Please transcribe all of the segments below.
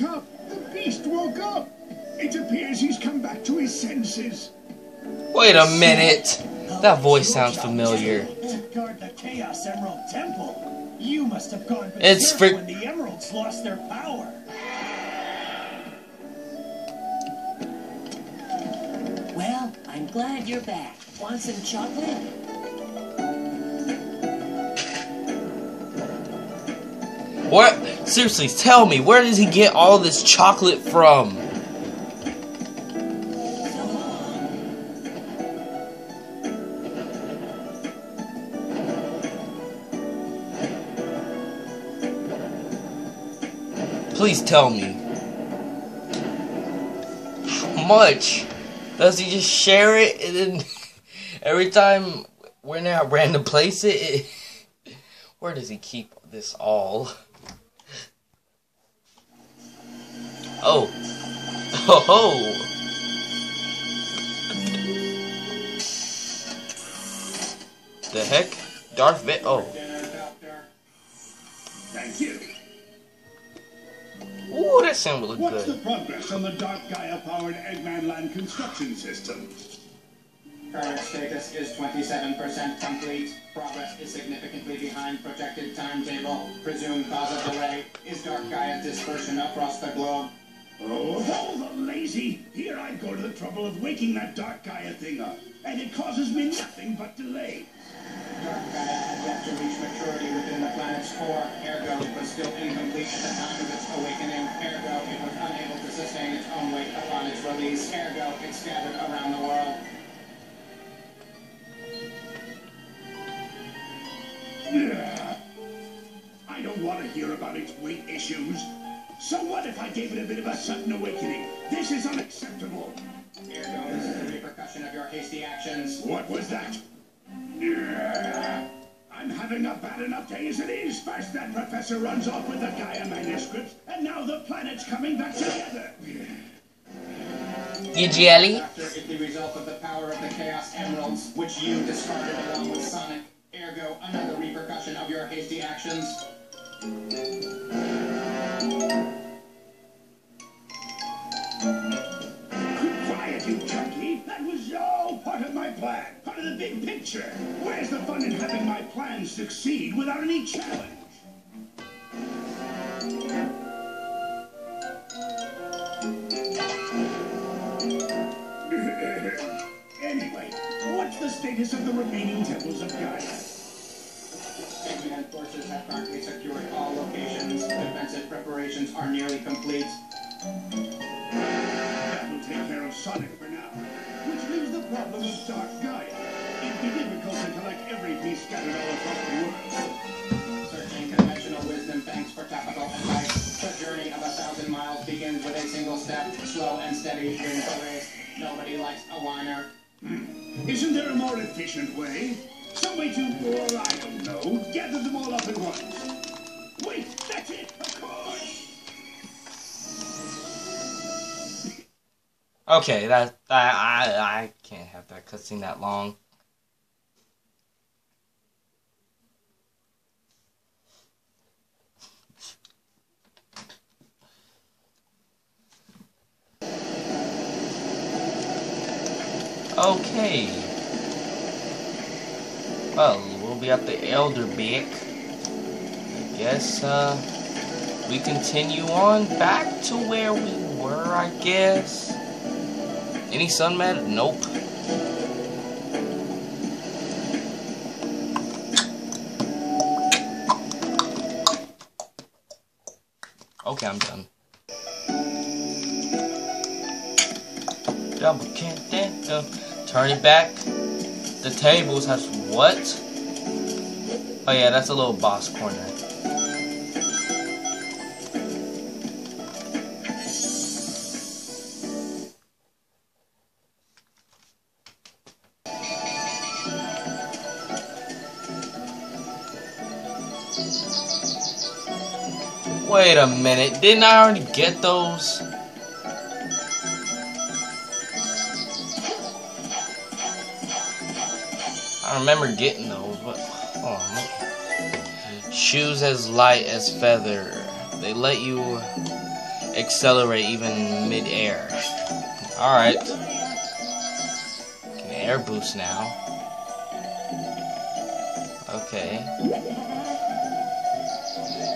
it up! The beast woke up! It appears he's come back to his senses. Wait a minute. That voice sounds familiar. To guard the Chaos Emerald Temple. You must have gone It's berserk for- when the emeralds lost their power. Well, I'm glad you're back. Want some chocolate? What? Seriously, tell me, where does he get all this chocolate from? Please tell me. How much? Does he just share it and then every time we're a random place it, it where does he keep this all? Oh. Oh. The heck? Darth Vader. Oh. Thank you. Ooh, that sound look What's the good. progress on the Dark Gaia-powered Eggman Land construction system? Current status is 27% complete. Progress is significantly behind projected timetable. Presumed cause of delay is Dark Gaia dispersion across the globe. Oh, the lazy! Here I go to the trouble of waking that Dark Gaia thing up, and it causes me nothing but delay. Dark Gaia had yet to reach maturity within the planet's core. Ergo, it was still incomplete at the time of its awakening. Ergo, it was unable to sustain its own weight upon its release. Ergo, it scattered around the world. I don't want to hear about its weight issues. So what if I gave it a bit of a sudden awakening? This is unacceptable. Ergo, this is the repercussion of your hasty actions. What was that? I'm having a bad enough day as it is. First that professor runs off with the Gaia manuscripts, and now the planet's coming back together. You jelly? After is the result of the power of the Chaos Emeralds, which you discarded along succeed without any challenge? anyway, what's the status of the remaining temples of Gaia? Eggman forces have currently secured all locations. Defensive preparations are nearly complete. That'll take care of Sonic for now. Which leaves the problem of Dark steady wins the. Nobody likes a whiner. Hmm. Isn't there a more efficient way? Some way to, or I don't know, gather them all up at once. Wait, that's it, of course. Okay, that I I I can't have that cutscene that long. Okay. Well, we'll be at the Elder Beak. I guess uh we continue on back to where we were, I guess. Any sun med? Nope. Okay, I'm done. Double can't dance. Turn it back. The tables has what? Oh yeah, that's a little boss corner. Wait a minute, didn't I already get those? I remember getting those, but oh, on. Shoes as light as feather. They let you. accelerate even mid-air. Alright. Can air boost now. Okay.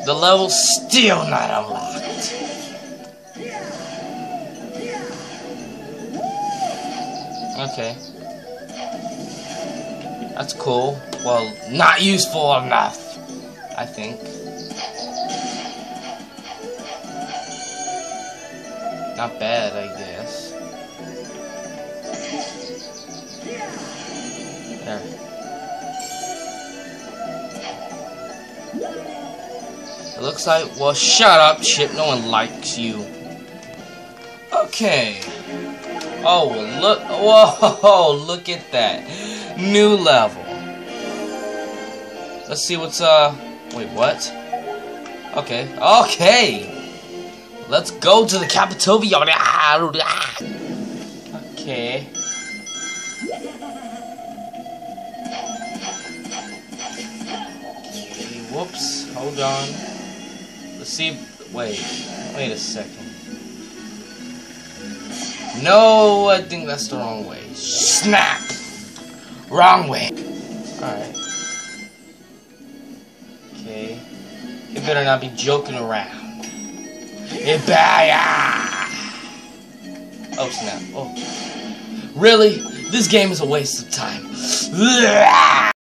The level's still not unlocked. Okay. That's cool. Well, not useful enough, I think. Not bad, I guess. There. It looks like, well, shut up, Chip. No one likes you. Okay. Oh, look. Whoa, look at that. New level. Let's see what's, uh, wait, what? Okay, okay. Let's go to the Capitovia. Okay. Whoops, hold on. Let's see, wait, wait a second. No, I think that's the wrong way. Snap! Wrong way. Alright. Okay. You better not be joking around. Ibaya! Oh, snap. Oh. Really? This game is a waste of time.